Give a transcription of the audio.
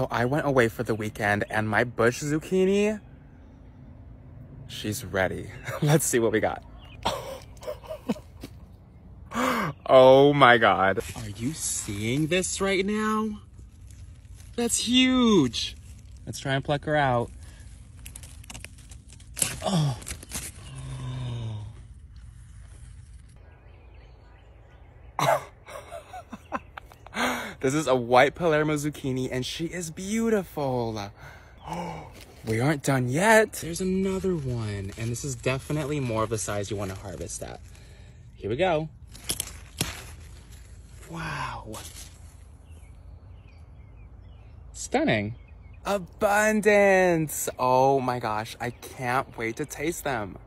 So I went away for the weekend and my bush zucchini, she's ready. Let's see what we got. oh my God. Are you seeing this right now? That's huge. Let's try and pluck her out. Oh. This is a white Palermo zucchini and she is beautiful. We aren't done yet. There's another one and this is definitely more of the size you want to harvest at. Here we go. Wow. Stunning. Abundance. Oh my gosh, I can't wait to taste them.